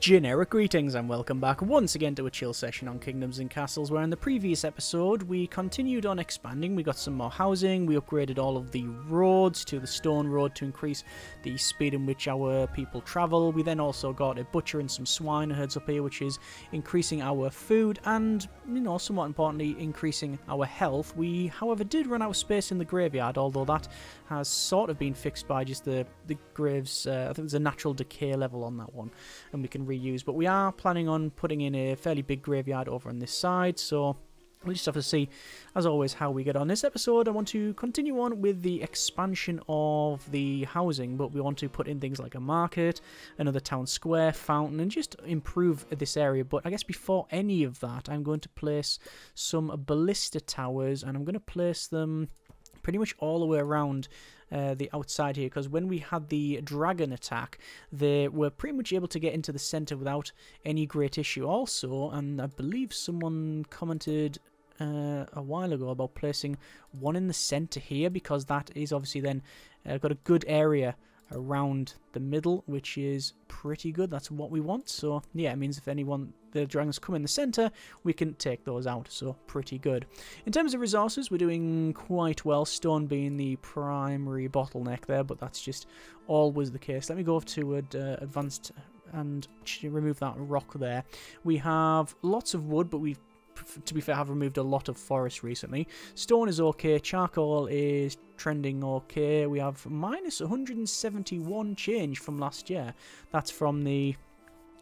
Generic greetings and welcome back once again to a chill session on Kingdoms and Castles where in the previous episode we continued on expanding, we got some more housing, we upgraded all of the roads to the stone road to increase the speed in which our people travel, we then also got a butcher and some swine herds up here which is increasing our food and, you know, somewhat importantly increasing our health. We however did run out of space in the graveyard although that has sort of been fixed by just the, the graves, uh, I think there's a natural decay level on that one and we can reuse. But we are planning on putting in a fairly big graveyard over on this side, so we'll just have to see, as always, how we get on. This episode, I want to continue on with the expansion of the housing, but we want to put in things like a market, another town square, fountain, and just improve this area. But I guess before any of that, I'm going to place some ballista towers, and I'm going to place them pretty much all the way around uh, the outside here because when we had the dragon attack they were pretty much able to get into the center without any great issue also and I believe someone commented uh, a while ago about placing one in the center here because that is obviously then uh, got a good area around the middle, which is pretty good. That's what we want. So, yeah, it means if anyone, the dragons come in the center, we can take those out. So, pretty good. In terms of resources, we're doing quite well. Stone being the primary bottleneck there, but that's just always the case. Let me go over to uh, advanced and remove that rock there. We have lots of wood, but we've to be fair, have removed a lot of forest recently. Stone is okay. Charcoal is trending okay. We have minus 171 change from last year. That's from the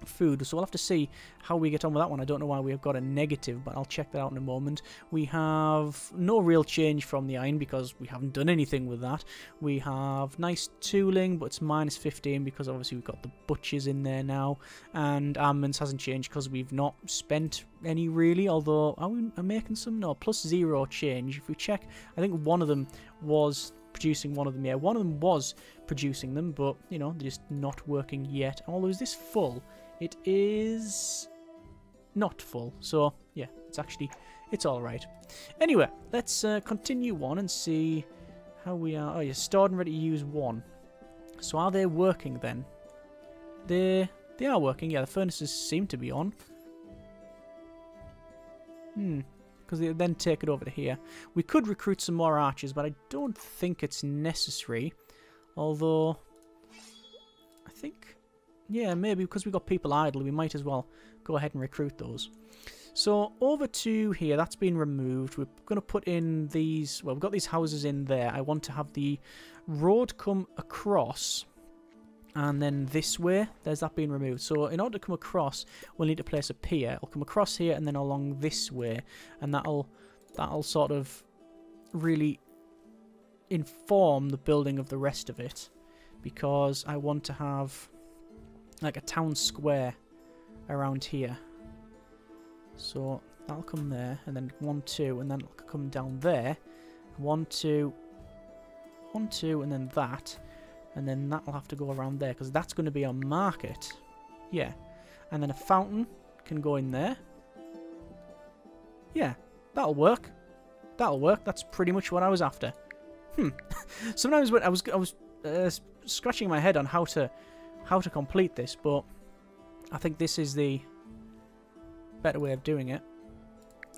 food. So we'll have to see how we get on with that one. I don't know why we have got a negative, but I'll check that out in a moment. We have no real change from the iron because we haven't done anything with that. We have nice tooling, but it's minus 15 because obviously we've got the butchers in there now. And armaments hasn't changed because we've not spent any really, although are we making some? No, plus zero change. If we check, I think one of them was producing one of them. Yeah, one of them was producing them, but, you know, they're just not working yet. Oh, although, is this full? It is not full. So, yeah, it's actually, it's alright. Anyway, let's uh, continue on and see how we are. Oh, yeah, stored and ready to use one. So are they working then? They, they are working. Yeah, the furnaces seem to be on. Hmm. Because they then take it over to here. We could recruit some more archers, but I don't think it's necessary. Although, I think yeah, maybe because we've got people idle, we might as well go ahead and recruit those. So over to here, that's been removed. We're going to put in these, well, we've got these houses in there. I want to have the road come across and then this way, there's that being removed. So in order to come across, we'll need to place a pier. It'll come across here and then along this way, and that'll that'll sort of really inform the building of the rest of it because I want to have like a town square around here. So that'll come there, and then one, two, and then it'll come down there. One, two, one, two, and then that. And then that'll have to go around there, because that's going to be our market. Yeah. And then a fountain can go in there. Yeah, that'll work. That'll work. That's pretty much what I was after. Hmm. Sometimes when I was I was uh, scratching my head on how to how to complete this, but I think this is the better way of doing it.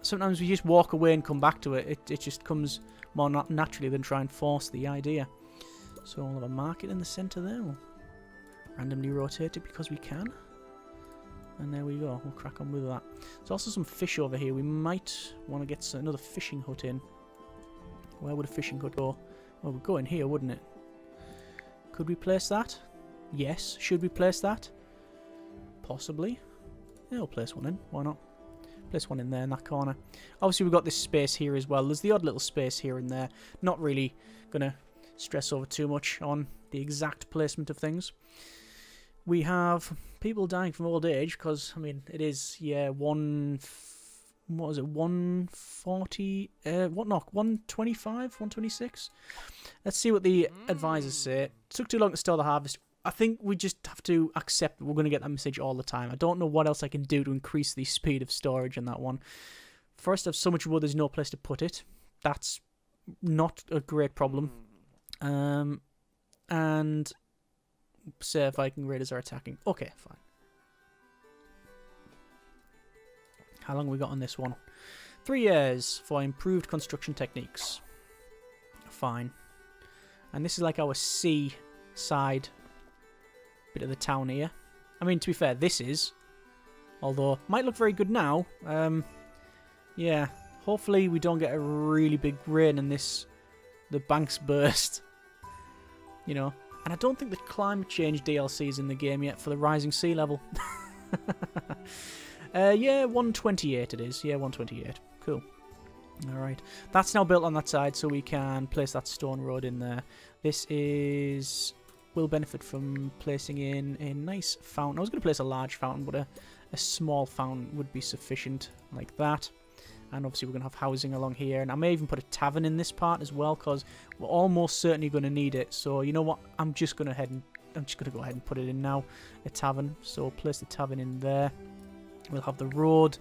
Sometimes we just walk away and come back to it. It, it just comes more not naturally than try and force the idea. So we'll have a market in the centre there. We'll randomly rotate it because we can. And there we go. We'll crack on with that. There's also some fish over here. We might want to get another fishing hut in. Where would a fishing hut go? Well, we'd go in here, wouldn't it? Could we place that? Yes. Should we place that? Possibly. Yeah, we'll place one in. Why not? Place one in there in that corner. Obviously, we've got this space here as well. There's the odd little space here and there. Not really going to stress over too much on the exact placement of things. We have people dying from old age because, I mean, it is, yeah, one... What was it? 140? Uh, what knock? 125? 126? Let's see what the advisors say. Took too long to store the harvest. I think we just have to accept we're going to get that message all the time. I don't know what else I can do to increase the speed of storage in that one. First, I have so much wood, there's no place to put it. That's not a great problem. Um, and say Viking raiders are attacking. Okay, fine. How long we got on this one? Three years for improved construction techniques. Fine. And this is like our sea side bit of the town here. I mean, to be fair, this is. Although, might look very good now. Um, yeah, hopefully we don't get a really big rain and this, the banks burst. You know, and I don't think the climate change DLC is in the game yet for the rising sea level. uh, yeah, 128 it is. Yeah, 128. Cool. Alright. That's now built on that side, so we can place that stone road in there. This is... will benefit from placing in a nice fountain. I was going to place a large fountain, but a, a small fountain would be sufficient, like that. And obviously we're going to have housing along here. And I may even put a tavern in this part as well, because we're almost certainly going to need it. So, you know what? I'm just going to head and... I'm just going to go ahead and put it in now. A tavern. So, place the tavern in there. We'll have the road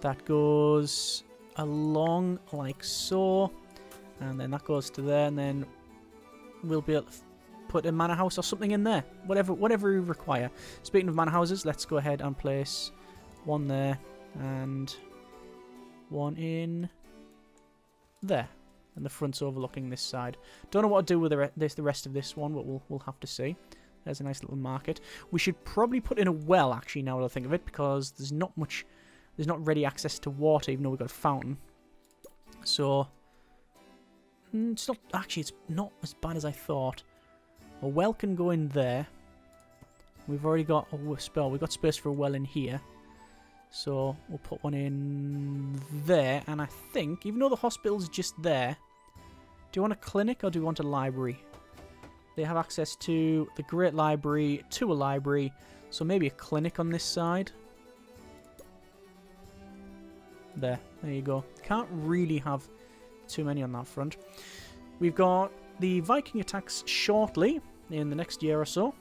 that goes along like so. And then that goes to there. And then we'll be able to put a manor house or something in there. Whatever, whatever we require. Speaking of manor houses, let's go ahead and place one there. And one in there. And the front's overlooking this side. Don't know what to do with the, this, the rest of this one, but we'll, we'll have to see. There's a nice little market. We should probably put in a well, actually, now that I think of it, because there's not much... There's not ready access to water, even though we've got a fountain. So... Mm, it's not... Actually, it's not as bad as I thought. A well can go in there. We've already got a spell. We've got space for a well in here. So we'll put one in there. And I think, even though the hospital's just there, do you want a clinic or do you want a library? They have access to the Great Library, to a library, so maybe a clinic on this side. There, there you go. Can't really have too many on that front. We've got the Viking attacks shortly, in the next year or so.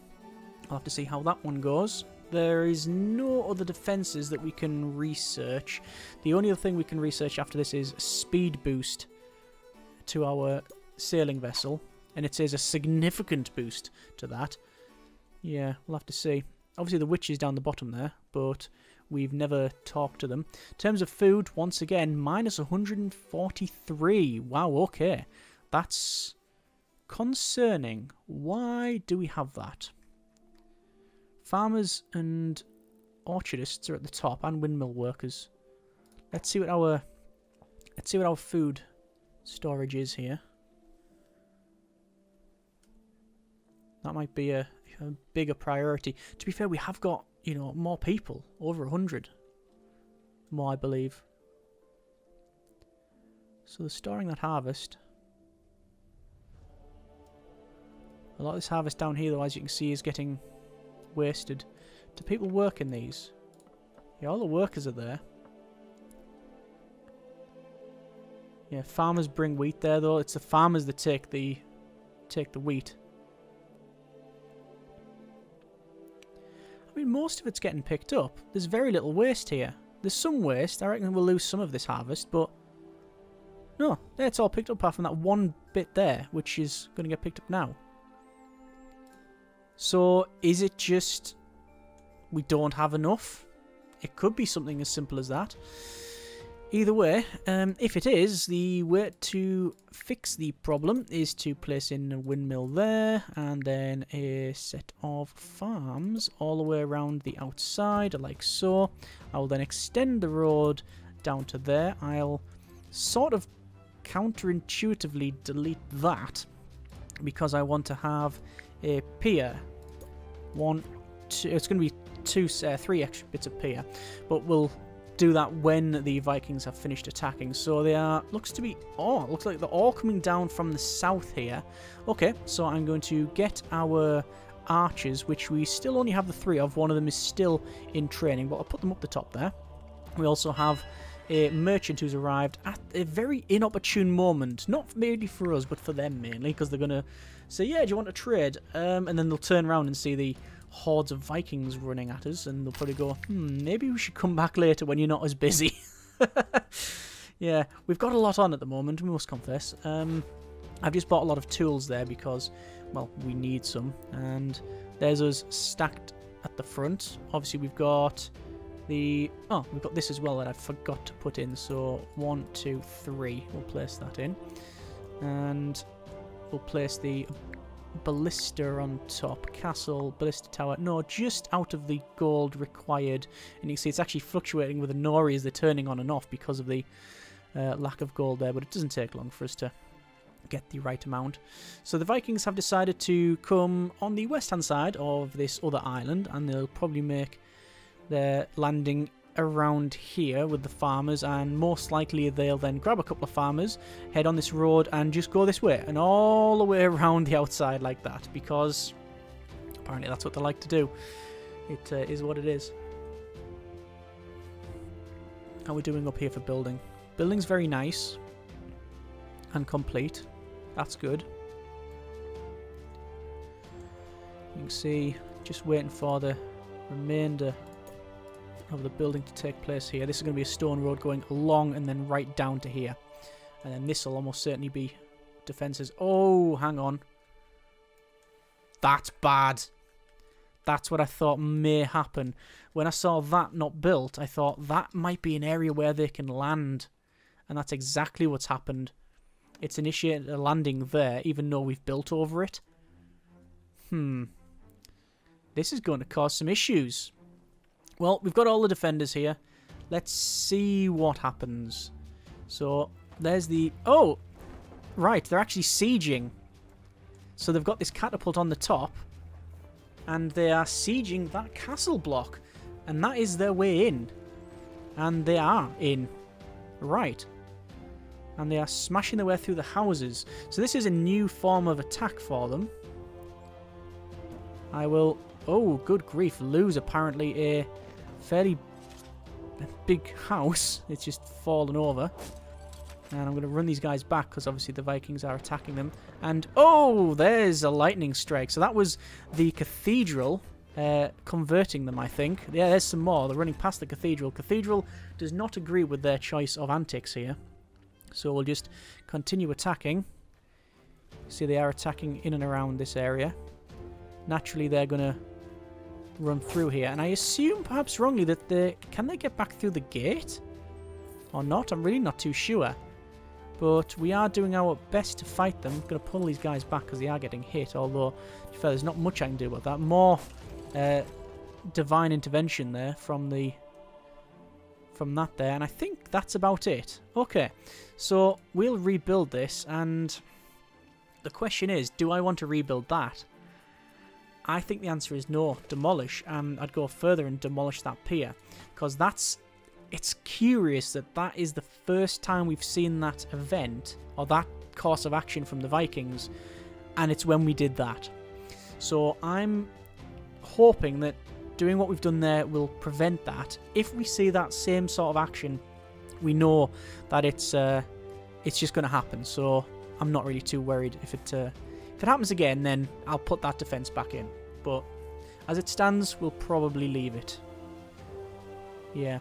I'll have to see how that one goes. There is no other defences that we can research. The only other thing we can research after this is speed boost to our sailing vessel. And it says a significant boost to that. Yeah, we'll have to see. Obviously the witch is down the bottom there, but we've never talked to them. In terms of food, once again, minus 143. Wow, okay. That's concerning. Why do we have that? Farmers and orchardists are at the top, and windmill workers. Let's see what our let's see what our food storage is here. That might be a, a bigger priority. To be fair, we have got you know more people, over a hundred more, I believe. So they're storing that harvest. A lot of this harvest down here, though, as you can see, is getting wasted. Do people work in these? Yeah, all the workers are there. Yeah, farmers bring wheat there, though. It's the farmers that take the take the wheat. I mean, most of it's getting picked up. There's very little waste here. There's some waste. I reckon we'll lose some of this harvest, but... No, it's all picked up apart from that one bit there, which is going to get picked up now. So is it just we don't have enough? It could be something as simple as that. Either way, um, if it is, the way to fix the problem is to place in a windmill there and then a set of farms all the way around the outside like so. I will then extend the road down to there. I'll sort of counterintuitively delete that because I want to have a pier. One, two, it's going to be two, uh, three extra bits of pier, but we'll do that when the Vikings have finished attacking. So they are, looks to be, oh, looks like they're all coming down from the south here. Okay, so I'm going to get our archers, which we still only have the three of. One of them is still in training, but I'll put them up the top there. We also have a merchant who's arrived at a very inopportune moment. Not maybe for us, but for them mainly, because they're going to say, yeah, do you want to trade? Um, and then they'll turn around and see the hordes of Vikings running at us, and they'll probably go, hmm, maybe we should come back later when you're not as busy. yeah, we've got a lot on at the moment, we must confess. Um, I've just bought a lot of tools there because, well, we need some. And there's us stacked at the front. Obviously, we've got The oh, we've got this as well that I forgot to put in. So one, two, three. We'll place that in, and we'll place the ballista on top. Castle, ballista tower. No, just out of the gold required. And you can see it's actually fluctuating with the Noria as they're turning on and off because of the uh, lack of gold there. But it doesn't take long for us to get the right amount. So the Vikings have decided to come on the west-hand side of this other island. And they'll probably make their landing around here with the farmers and most likely they'll then grab a couple of farmers head on this road and just go this way and all the way around the outside like that because apparently that's what they like to do. It uh, is what it is. How are we doing up here for building? Building's very nice and complete. That's good. You can see just waiting for the remainder of the building to take place here. This is going to be a stone road going along and then right down to here. And then this will almost certainly be defences. Oh, hang on. That's bad. That's what I thought may happen. When I saw that not built, I thought that might be an area where they can land. And that's exactly what's happened. It's initiated a landing there, even though we've built over it. Hmm. This is going to cause some issues. Well, we've got all the defenders here. Let's see what happens. So, there's the... Oh! Right, they're actually sieging. So they've got this catapult on the top. And they are sieging that castle block. And that is their way in. And they are in. Right. And they are smashing their way through the houses. So this is a new form of attack for them. I will... Oh, good grief. Lose apparently a fairly big house. It's just fallen over. And I'm going to run these guys back because obviously the Vikings are attacking them. And, oh, there's a lightning strike. So that was the cathedral uh, converting them, I think. Yeah, there's some more. They're running past the cathedral. Cathedral does not agree with their choice of antics here. So we'll just continue attacking. See, they are attacking in and around this area. Naturally, they're going to run through here. And I assume, perhaps wrongly, that they... Can they get back through the gate? Or not? I'm really not too sure. But we are doing our best to fight them. Going to pull these guys back because they are getting hit. Although, fair, there's not much I can do about that. More uh, divine intervention there from the... From that there. And I think that's about it. Okay. So, we'll rebuild this. And the question is, do I want to rebuild that? I think the answer is no, demolish, and I'd go further and demolish that pier, because that's, it's curious that that is the first time we've seen that event, or that course of action from the Vikings, and it's when we did that. So I'm hoping that doing what we've done there will prevent that. If we see that same sort of action, we know that it's uh, it's just going to happen. So I'm not really too worried if it uh, if it happens again, then I'll put that defence back in. But as it stands, we'll probably leave it. Yeah.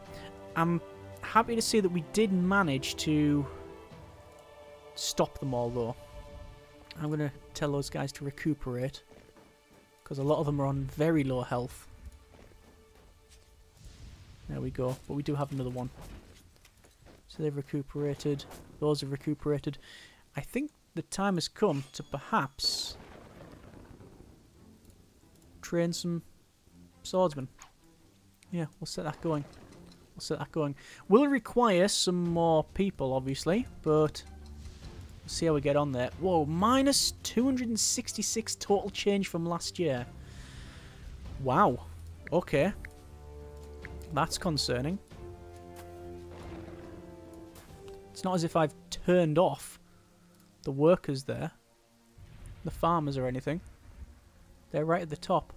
I'm happy to see that we did manage to stop them all, though. I'm going to tell those guys to recuperate. Because a lot of them are on very low health. There we go. But we do have another one. So they've recuperated. Those have recuperated. I think the time has come to perhaps train some swordsmen. Yeah, we'll set that going. We'll set that going. Will require some more people, obviously, but we'll see how we get on there. Whoa, minus 266 total change from last year. Wow. Okay. That's concerning. It's not as if I've turned off the workers there, the farmers or anything. They're right at the top.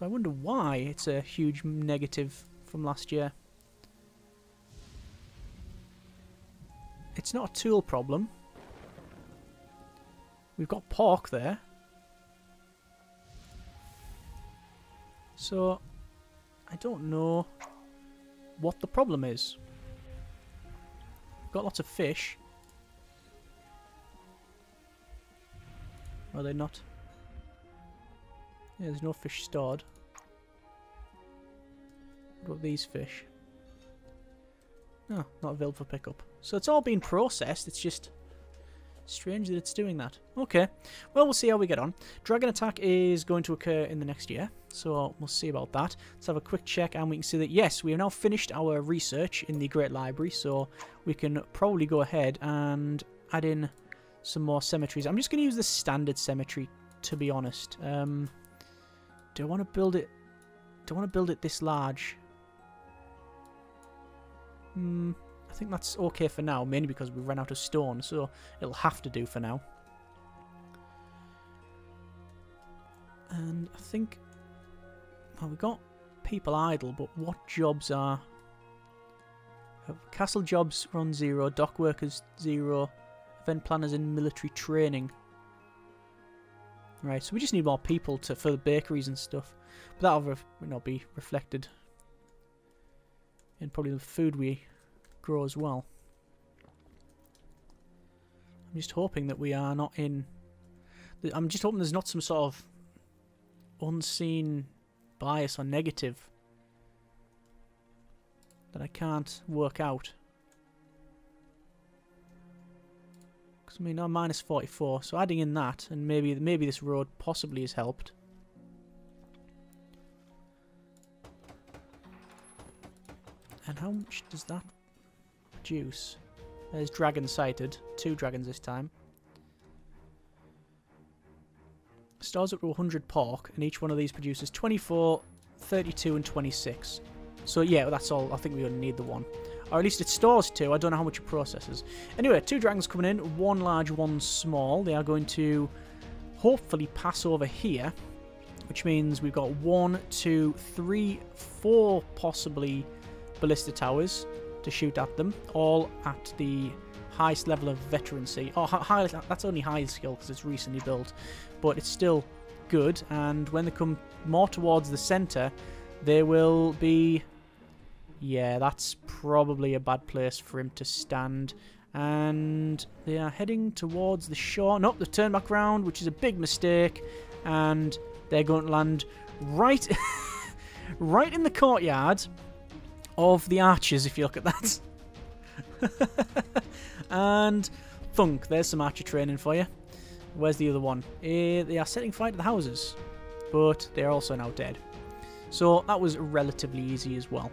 So I wonder why it's a huge negative from last year. It's not a tool problem. We've got pork there. So, I don't know what the problem is. Got lots of fish. Are they not? Yeah, there's no fish stored. What about these fish? No, not available for pickup. So it's all being processed. It's just strange that it's doing that. Okay. Well, we'll see how we get on. Dragon attack is going to occur in the next year. So we'll see about that. Let's have a quick check and we can see that, yes, we have now finished our research in the Great Library. So we can probably go ahead and add in some more cemeteries. I'm just going to use the standard cemetery, to be honest. Um, do I want to build it... Do I want to build it this large? Hmm, I think that's okay for now, mainly because we've run out of stone, so it'll have to do for now. And I think... Well, we've got people idle, but what jobs are... Castle jobs run zero, dock workers zero, event planners in military training. Right, so we just need more people to for the bakeries and stuff. But that'll ref, not be reflected in probably the food we grow as well. I'm just hoping that we are not in... I'm just hoping there's not some sort of unseen bias or negative that I can't work out. I mean, I'm minus 44, so adding in that, and maybe maybe this road possibly has helped. And how much does that produce? There's dragon sighted. Two dragons this time. Stars up to 100 pork, and each one of these produces 24, 32, and 26. So yeah, that's all. I think we only need the one. Or at least it stores two. I don't know how much it processes. Anyway, two dragons coming in. One large, one small. They are going to hopefully pass over here. Which means we've got one, two, three, four possibly ballista towers to shoot at them. All at the highest level of veterancy. Oh, high, that's only high skill because it's recently built. But it's still good. And when they come more towards the centre, they will be yeah, that's probably a bad place for him to stand. And they are heading towards the shore. Nope, they've turned back round, which is a big mistake. And they're going to land right, right in the courtyard of the archers, if you look at that. and thunk, there's some archer training for you. Where's the other one? Uh, they are setting fire to the houses, but they're also now dead. So that was relatively easy as well.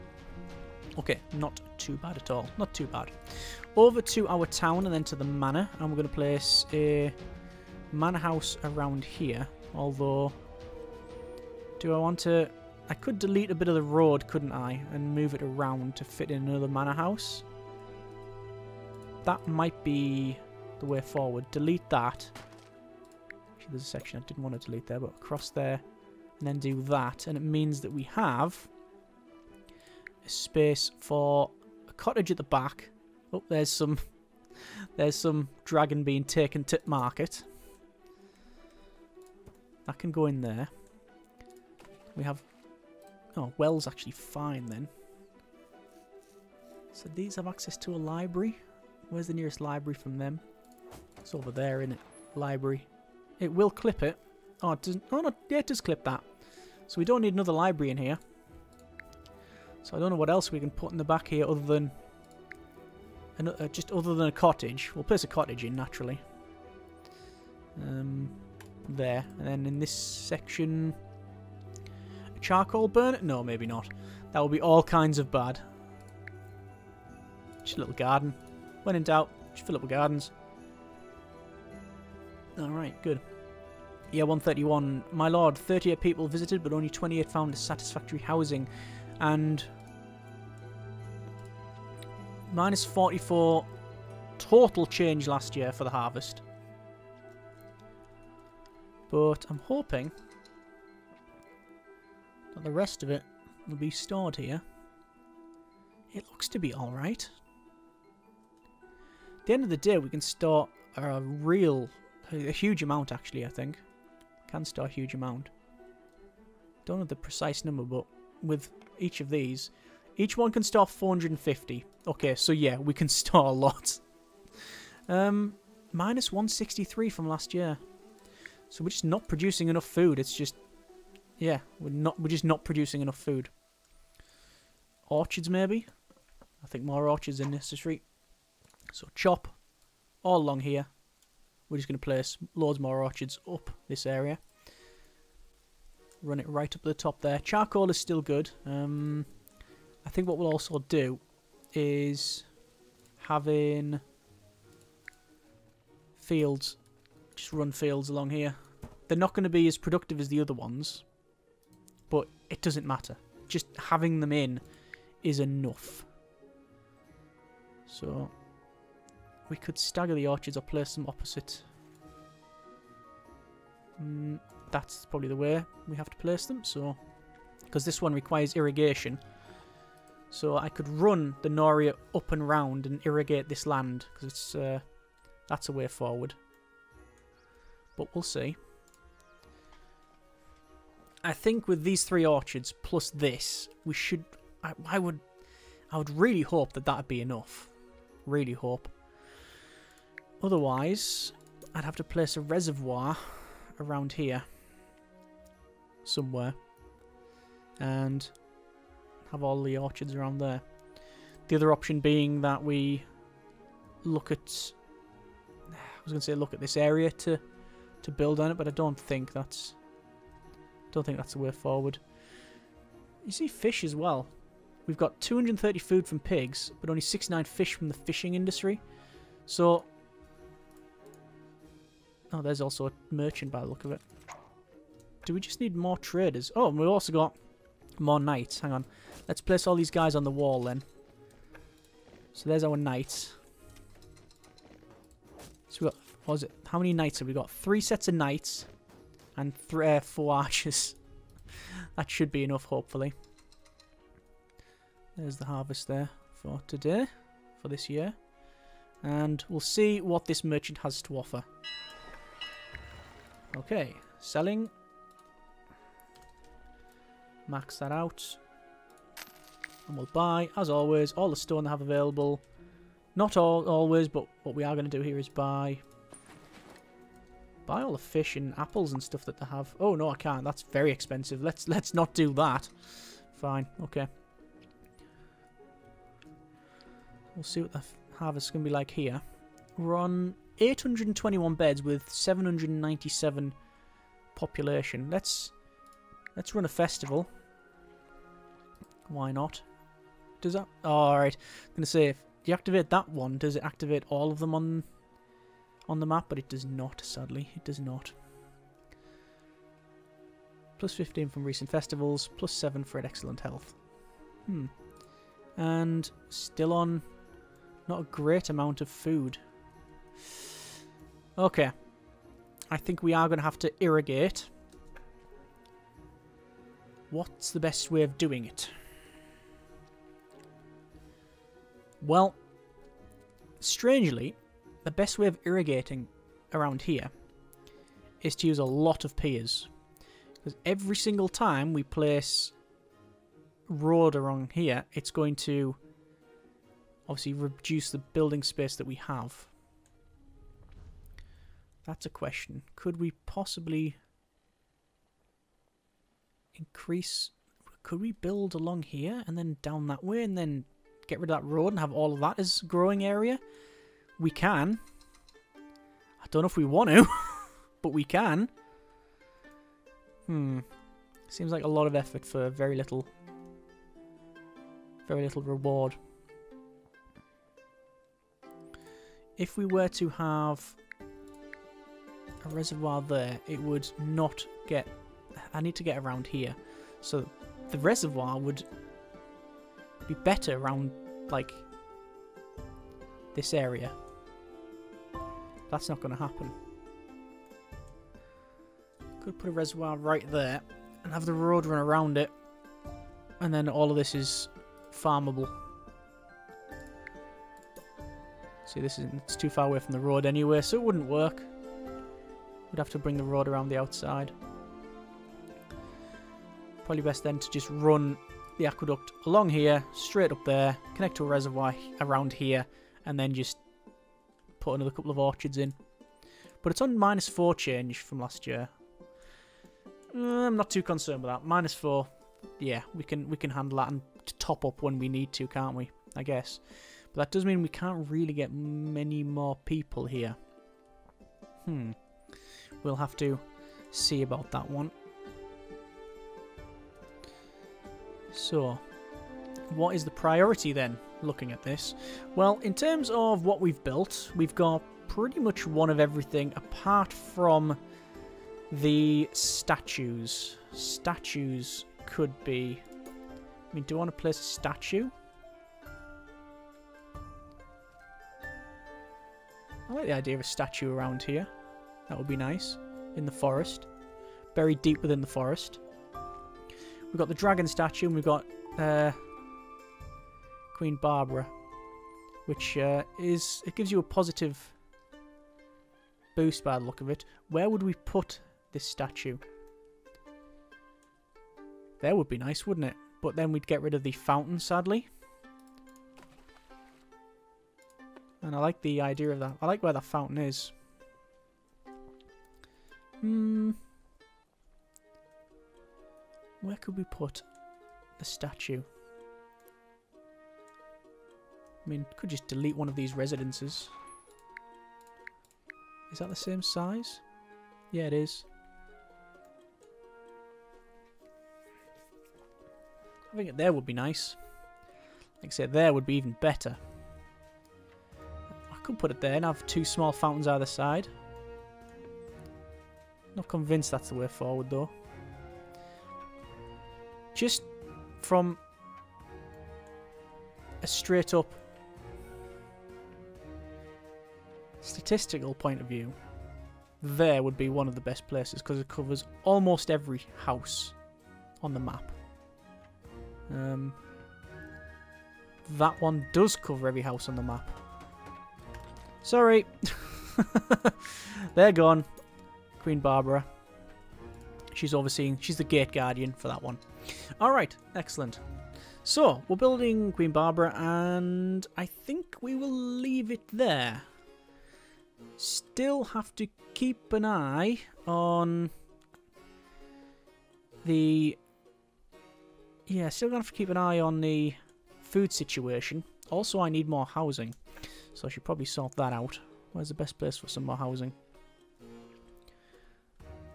Okay, not too bad at all. Not too bad. Over to our town and then to the manor. And we're going to place a manor house around here. Although, do I want to... I could delete a bit of the road, couldn't I? And move it around to fit in another manor house. That might be the way forward. Delete that. Actually, there's a section I didn't want to delete there, but across there. And then do that. And it means that we have space for a cottage at the back. Oh, there's some there's some dragon being taken to market. That can go in there. We have... Oh, well's actually fine then. So these have access to a library. Where's the nearest library from them? It's over there, in it? Library. It will clip it. Oh, it doesn't... Oh, no, yeah, it does clip that. So we don't need another library in here. So I don't know what else we can put in the back here other than... Uh, just other than a cottage. We'll place a cottage in, naturally. Um, there. And then in this section... A charcoal burner? No, maybe not. That would be all kinds of bad. Just a little garden. When in doubt, just fill up with gardens. Alright, good. Yeah, 131. My lord, 38 people visited, but only 28 found satisfactory housing. And Minus 44 total change last year for the harvest. But I'm hoping that the rest of it will be stored here. It looks to be alright. At the end of the day, we can store a real, a huge amount actually, I think. Can store a huge amount. Don't know the precise number, but with each of these, each one can store 450. Okay, so yeah, we can store a lot. Um, minus 163 from last year. So we're just not producing enough food. It's just, yeah, we're not. We're just not producing enough food. orchards maybe. I think more orchards are necessary. So chop all along here. We're just going to place loads more orchards up this area. Run it right up the top there. Charcoal is still good. Um, I think what we'll also do is having fields, just run fields along here. They're not going to be as productive as the other ones, but it doesn't matter. Just having them in is enough. So we could stagger the orchards or place them opposite. Mm, that's probably the way we have to place them. So, because this one requires irrigation, so I could run the Noria up and round and irrigate this land because it's uh, that's a way forward. But we'll see. I think with these three orchards plus this, we should. I, I would. I would really hope that that'd be enough. Really hope. Otherwise, I'd have to place a reservoir around here. Somewhere. And have all the orchards around there. The other option being that we look at... I was going to say look at this area to to build on it, but I don't think that's... don't think that's the way forward. You see fish as well. We've got 230 food from pigs, but only 69 fish from the fishing industry. So Oh, there's also a merchant by the look of it. Do we just need more traders? Oh, we've also got more knights. Hang on. Let's place all these guys on the wall then. So there's our knights. So we got, what was it? How many knights have we got? Three sets of knights and three, uh, four archers. that should be enough, hopefully. There's the harvest there for today, for this year. And we'll see what this merchant has to offer. Okay, selling. Max that out. And we'll buy, as always, all the stone they have available. Not all always, but what we are going to do here is buy... Buy all the fish and apples and stuff that they have. Oh, no, I can't. That's very expensive. Let's let's not do that. Fine, okay. We'll see what the harvest is going to be like here. We're on 821 beds with 797 population. Let's let's run a festival. Why not? Does that? Oh, all right. I'm gonna say if you activate that one, does it activate all of them on on the map? But it does not. Sadly, it does not. Plus 15 from recent festivals. Plus 7 for an excellent health. Hmm. And still on not a great amount of food. Okay. I think we are going to have to irrigate. What's the best way of doing it? Well, strangely, the best way of irrigating around here is to use a lot of piers. Because every single time we place road around here, it's going to obviously reduce the building space that we have. That's a question. Could we possibly increase... Could we build along here and then down that way and then get rid of that road and have all of that as growing area? We can. I don't know if we want to, but we can. Hmm. Seems like a lot of effort for very little... Very little reward. If we were to have a reservoir there, it would not get... I need to get around here. So the reservoir would be better around, like, this area. That's not going to happen. Could put a reservoir right there and have the road run around it. And then all of this is farmable. See, this is it's too far away from the road anyway, so it wouldn't work. We'd have to bring the road around the outside. Probably best then to just run the aqueduct along here, straight up there, connect to a reservoir around here, and then just put another couple of orchards in. But it's on minus 4 change from last year. Uh, I'm not too concerned with that. Minus 4, yeah, we can we can handle that and top up when we need to, can't we? I guess. But that does mean we can't really get many more people here. Hmm. We'll have to see about that one. So, what is the priority then, looking at this? Well, in terms of what we've built, we've got pretty much one of everything apart from the statues. Statues could be... I mean, do I want to place a statue? I like the idea of a statue around here. That would be nice. In the forest. Buried deep within the forest. We've got the dragon statue and we've got uh, Queen Barbara. Which uh, is... It gives you a positive boost by the look of it. Where would we put this statue? There would be nice, wouldn't it? But then we'd get rid of the fountain, sadly. And I like the idea of that. I like where that fountain is. Hmm. Where could we put the statue? I mean, could just delete one of these residences. Is that the same size? Yeah, it is. I think it there would be nice. Like I said, there would be even better. I could put it there and have two small fountains either side. Not convinced that's the way forward though. Just from a straight up statistical point of view, there would be one of the best places because it covers almost every house on the map. Um, that one does cover every house on the map. Sorry. They're gone. Queen Barbara. She's overseeing. She's the gate guardian for that one. Alright, excellent. So, we're building Queen Barbara, and I think we will leave it there. Still have to keep an eye on the yeah, still gonna have to keep an eye on the food situation. Also, I need more housing, so I should probably sort that out. Where's the best place for some more housing?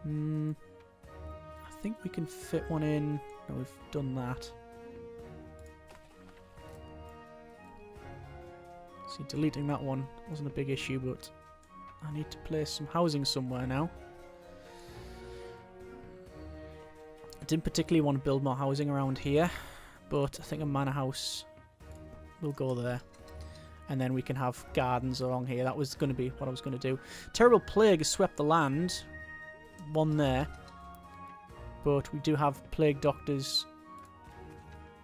Hmm. I think we can fit one in. No, we've done that. See, deleting that one wasn't a big issue, but I need to place some housing somewhere now. I didn't particularly want to build more housing around here, but I think a manor house will go there. And then we can have gardens along here. That was going to be what I was going to do. Terrible Plague has swept the land. One there. But we do have plague doctors.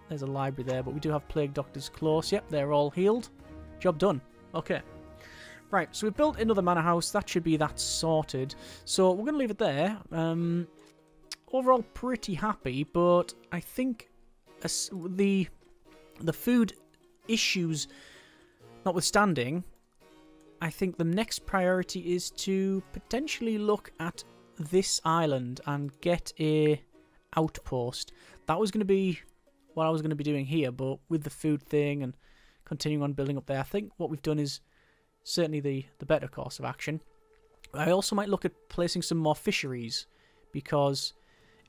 There's a library there, but we do have plague doctors close. Yep, they're all healed. Job done. Okay. Right, so we've built another manor house. That should be that sorted. So we're going to leave it there. Um, overall pretty happy, but I think the the food issues notwithstanding, I think the next priority is to potentially look at this island and get a outpost. That was going to be what I was going to be doing here, but with the food thing and continuing on building up there, I think what we've done is certainly the, the better course of action. I also might look at placing some more fisheries because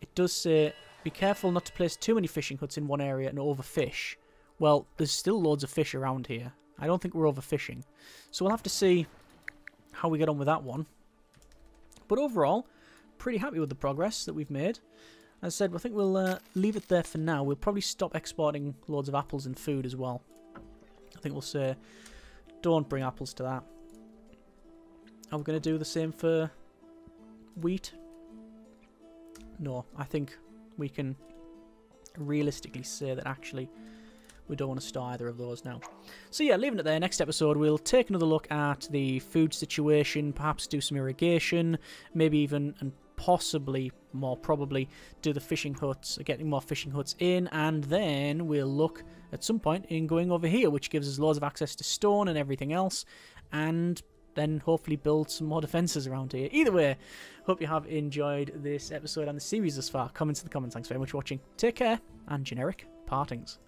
it does say, be careful not to place too many fishing huts in one area and overfish. Well, there's still loads of fish around here. I don't think we're overfishing. So we'll have to see how we get on with that one. But overall, pretty happy with the progress that we've made. As I said, I think we'll uh, leave it there for now. We'll probably stop exporting loads of apples and food as well. I think we'll say, don't bring apples to that. Are we going to do the same for wheat? no, I think we can realistically say that actually we don't want to start either of those now. So yeah, leaving it there. Next episode, we'll take another look at the food situation, perhaps do some irrigation, maybe even and possibly, more probably, do the fishing huts, uh, getting more fishing huts in, and then we'll look at some point in going over here, which gives us loads of access to stone and everything else, and then hopefully build some more defences around here. Either way, hope you have enjoyed this episode and the series thus far. Comment in the comments. Thanks very much for watching. Take care, and generic partings.